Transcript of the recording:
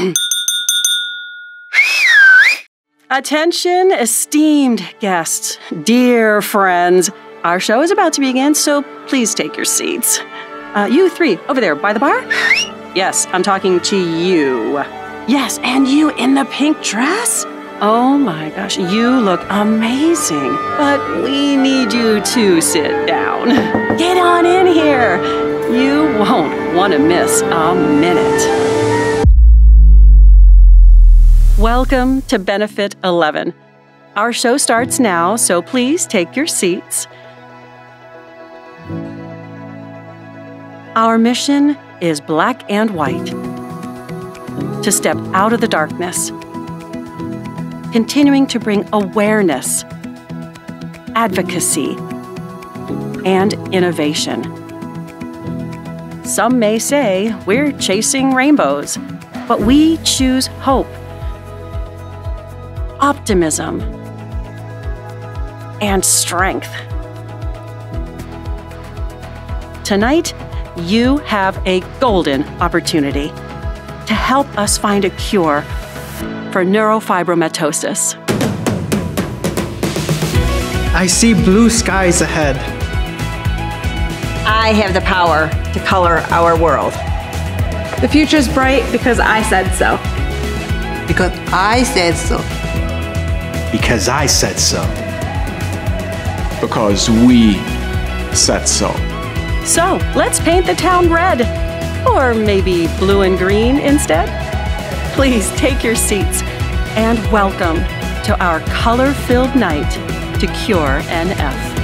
Attention, esteemed guests, dear friends. Our show is about to begin, so please take your seats. Uh, you three, over there by the bar? Yes, I'm talking to you. Yes, and you in the pink dress? Oh my gosh, you look amazing. But we need you to sit down. Get on in here. You won't want to miss a minute. Welcome to Benefit 11. Our show starts now, so please take your seats. Our mission is black and white to step out of the darkness, continuing to bring awareness, advocacy, and innovation. Some may say we're chasing rainbows, but we choose hope, optimism, and strength. Tonight, you have a golden opportunity to help us find a cure for neurofibromatosis. I see blue skies ahead. I have the power to color our world. The future's bright because I said so. Because I said so. Because I said so. Because we said so. So let's paint the town red. Or maybe blue and green instead? Please take your seats and welcome to our color filled night to Cure NF.